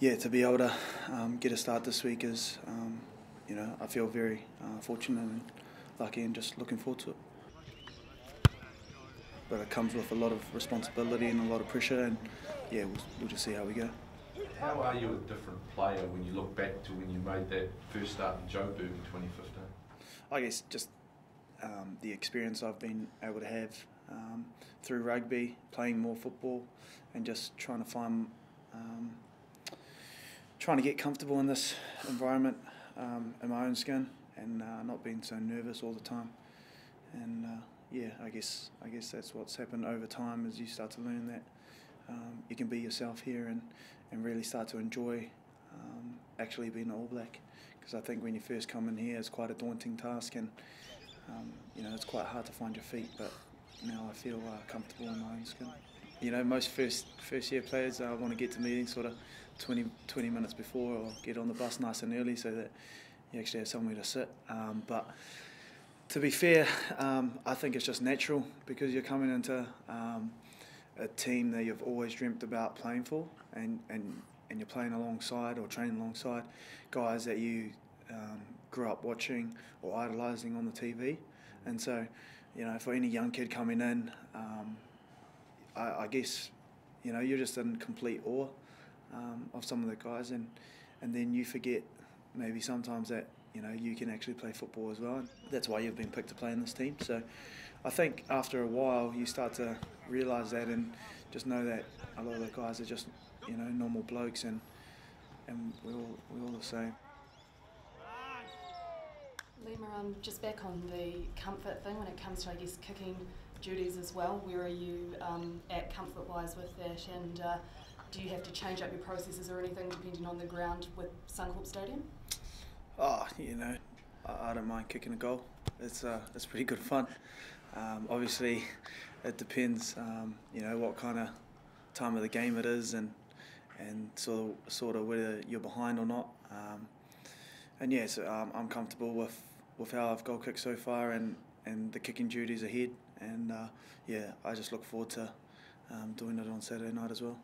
yeah, to be able to um, get a start this week is, um, you know, I feel very uh, fortunate and lucky and just looking forward to it. But it comes with a lot of responsibility and a lot of pressure, and yeah, we'll, we'll just see how we go. How are you a different player when you look back to when you made that first start in Joburg in 2015? I guess just um, the experience I've been able to have um, through rugby, playing more football, and just trying to find, trying to get comfortable in this environment um, in my own skin, and uh, not being so nervous all the time. And uh, yeah, I guess I guess that's what's happened over time as you start to learn that um, you can be yourself here and, and really start to enjoy um, actually being All Black. Because I think when you first come in here, it's quite a daunting task, and um, you know it's quite hard to find your feet. But now I feel uh, comfortable in my own skin. You know, most first first year players uh, want to get to meetings sort of 20, 20 minutes before or get on the bus nice and early so that you actually have somewhere to sit. Um, but to be fair, um, I think it's just natural because you're coming into um, a team that you've always dreamt about playing for, and, and, and you're playing alongside or training alongside guys that you um, grew up watching or idolising on the TV. And so, you know, for any young kid coming in, um, I, I, guess, you know, you're just in complete awe um, of some of the guys, and, and then you forget maybe sometimes that you know you can actually play football as well. That's why you've been picked to play in this team. So I think after a while you start to realise that and just know that a lot of the guys are just you know normal blokes and and we're all we're all the same. Lima, um, just back on the comfort thing when it comes to I guess kicking duties as well. Where are you um, at comfort wise with that and uh, do you have to change up your processes or anything depending on the ground with Suncorp Stadium? Oh, you know, I, I don't mind kicking a goal. It's uh, it's pretty good fun. Um, obviously, it depends, um, you know, what kind of time of the game it is, and and sort of, sort of whether you're behind or not. And yes, um, I'm comfortable with, with how I've goal kicked so far, and, and the kicking duties ahead. And uh, yeah, I just look forward to um, doing it on Saturday night as well.